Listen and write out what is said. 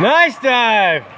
Nice dive.